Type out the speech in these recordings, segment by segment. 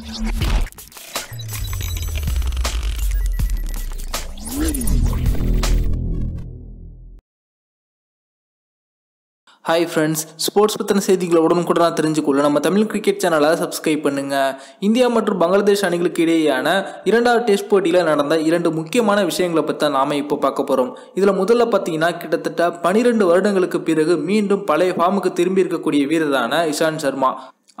Hi friends sports பற்றின செய்திகளை உடனுக்குடனாக தெரிஞ்சுக்கொள்ள நம்ம தமிழ் கிரிக்கெட் சேனலை சப்ஸ்கிரைப் பண்ணுங்க. இந்தியா மற்றும் பங்களாதேஷ் அணிகளுக்கு இடையேயான இரண்டாவது டெஸ்ட் போட்டியில் நடந்த இரண்டு முக்கியமான விஷயங்களை பற்றி தான் நாம இப்போ பார்க்க போகிறோம் இதில் முதல்ல பார்த்தீங்கன்னா கிட்டத்தட்ட பனிரெண்டு வருடங்களுக்கு பிறகு மீண்டும் பழைய ஃபார்முக்கு திரும்பி இருக்கக்கூடிய வீரரான இஷாந்த் சர்மா.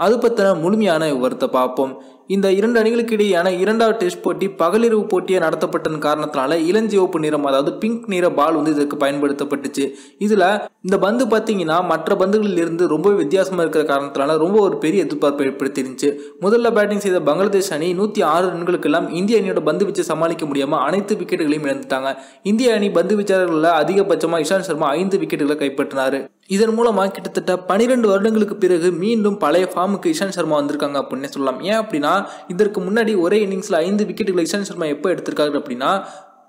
அது பற்றின முழுமையான விவரத்தை பார்ப்போம். இந்த இரண்டு அணிகளுக்கு இடையேயான இரண்டாவது டெஸ்ட் போட்டி பகலிரவு போட்டியாக நடத்தப்பட்டதன் காரணத்தினால இளஞ்சிவப்பு நிறம் அதாவது பிங்க் நிற பால் வந்து இதற்கு பயன்படுத்தப்பட்டுச்சு. இதில் இந்த பந்து பார்த்தீங்கன்னா மற்ற பந்துகளில் இருந்து ரொம்ப வித்தியாசமாக இருக்கிற காரணத்தினால ரொம்ப ஒரு பெரிய எதிர்பார்ப்பு ஏற்படுத்திருந்துச்சு. முதல்ல பேட்டிங் செய்த பங்களாதேஷ் அணி நூற்றி ஆறு ரன்களுக்கெல்லாம் இந்திய அணியோட பந்து வீச்சை சமாளிக்க முடியாமல் அனைத்து விக்கெட்டுகளையும் இழந்துட்டாங்க. இந்திய அணி பந்து வீச்சாளர்களில் அதிகபட்சமாக இஷாந்த் சர்மா ஐந்து விக்கெட்டுகளை கைப்பற்றினார். இதன் மூலமாக கிட்டத்தட்ட பனிரெண்டு வருடங்களுக்கு பிறகு மீண்டும் பழைய ஃபார்முக்கு இஷாந்த் சர்மா வந்திருக்காங்க அப்படின்னு சொல்லலாம். ஏன் அப்படின்னா இதற்கு முன்னாடி ஒரே இன்னிங்ஸில் ஐந்து விக்கெட்டுகளை இஷாந்த் சர்மா எப்போ எடுத்திருக்காரு அப்படின்னா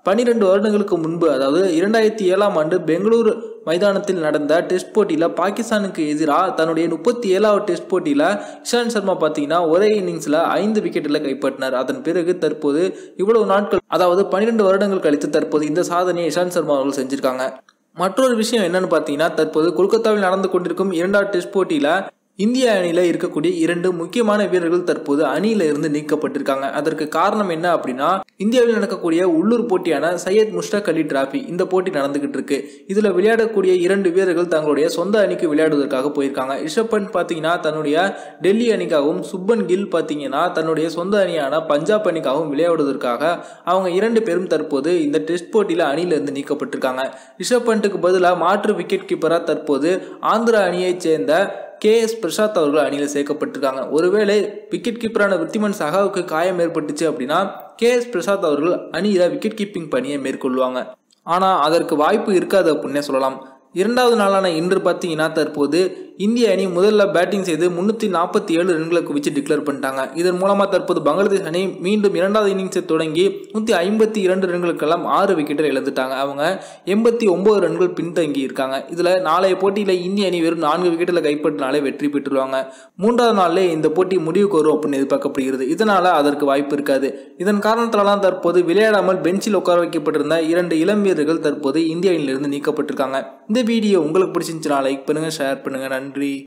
பனிரெண்டு வருடங்களுக்கு முன்பு அதாவது இரண்டாயிரத்தி ஏழாம் ஆண்டு பெங்களூரு மைதானத்தில் நடந்த டெஸ்ட் போட்டியில் பாகிஸ்தானுக்கு எதிராக தன்னுடைய முப்பத்தி ஏழாவது டெஸ்ட் போட்டியில் இஷாந்த் சர்மா பார்த்தீங்கன்னா ஒரே இன்னிங்ஸில் ஐந்து விக்கெட்டில் கைப்பற்றினார். அதன் பிறகு தற்போது இவ்வளவு நாட்கள் அதாவது பன்னிரெண்டு வருடங்கள் கழித்து தற்போது இந்த சாதனையை இஷாந்த் சர்மா அவர்கள் செஞ்சிருக்காங்க. மற்றொரு விஷயம் என்னன்னு பார்த்தீங்கன்னா தற்போது கொல்கத்தாவில் நடந்து கொண்டிருக்கும் இரண்டாவது டெஸ்ட் போட்டியில் இந்திய அணியில் இருக்கக்கூடிய இரண்டு முக்கியமான வீரர்கள் தற்போது அணியில இருந்து நீக்கப்பட்டிருக்காங்க. அதற்கு காரணம் என்ன அப்படின்னா இந்தியாவில் நடக்கக்கூடிய உள்ளூர் போட்டியான சையத் முஷ்டாக் அலி டிராபி இந்த போட்டி நடந்துகிட்டு இருக்கு. இதுல விளையாடக்கூடிய இரண்டு வீரர்கள் தங்களுடைய சொந்த அணிக்கு விளையாடுவதற்காக போயிருக்காங்க. ரிஷப் பண்ட் பாத்தீங்கன்னா தன்னுடைய டெல்லி அணிக்காகவும் சுப்பன் கில் பாத்தீங்கன்னா தன்னுடைய சொந்த அணியான பஞ்சாப் அணிக்காகவும் விளையாடுவதற்காக அவங்க இரண்டு பேரும் தற்போது இந்த டெஸ்ட் போட்டியில அணியில இருந்து நீக்கப்பட்டிருக்காங்க. ரிஷப் பண்ட்டுக்கு பதிலாக மாற்று விக்கெட் கீப்பராக தற்போது ஆந்திரா அணியைச் சேர்ந்த கே எஸ் பிரசாத் அவர்கள் அணியில் சேர்க்கப்பட்டிருக்காங்க. ஒருவேளை விக்கெட் கீப்பரான வித்திமன் சகாவுக்கு காயம் ஏற்பட்டுச்சு அப்படின்னா கே எஸ் பிரசாத் அவர்கள் அணியில் விக்கெட் கீப்பிங் பணியை மேற்கொள்வாங்க. ஆனால் அதற்கு வாய்ப்பு இருக்காது அப்படின்னே சொல்லலாம். இரண்டாவது நாளான இன்று பார்த்தீங்கன்னா தற்போது இந்திய அணி முதல்ல பேட்டிங் செய்து முன்னூற்றி நாற்பத்தி ஏழு ரன்களை குவிச்சு டிக்ளேர் பண்ணிட்டாங்க. இதன் மூலமாக தற்போது பங்களாதேஷ் அணி மீண்டும் இரண்டாவது இன்னிங்ஸை தொடங்கி நூற்றி ஐம்பத்தி இரண்டு ரன்களுக்கெல்லாம் ஆறு விக்கெட்டை இழந்துட்டாங்க. அவங்க எண்பத்தி ஒம்பது ரன்கள் பின்தங்கி இருக்காங்க. இதில் நாளைய போட்டியில் இந்திய அணி வெறும் நான்கு விக்கெட்டில் கைப்பற்றினாலே வெற்றி பெற்றுருவாங்க. மூன்றாவது நாளிலே இந்த போட்டி முடிவுக்கு வரும் அப்படின்னு எதிர்பார்க்கப்படுகிறது. இதனால் அதற்கு வாய்ப்பு இருக்காது. இதன் காரணத்தாலாம் தற்போது விளையாடாமல் பெஞ்சில் உட்கார வைக்கப்பட்டிருந்த இரண்டு இளம் வீரர்கள் தற்போது இந்திய அணியிலிருந்து நீக்கப்பட்டிருக்காங்க. இந்த வீடியோ உங்களுக்கு பிடிச்சிருந்துச்சுன்னா லைக் பண்ணுங்கள் ஷேர் பண்ணுங்கள் நன்றி. laundry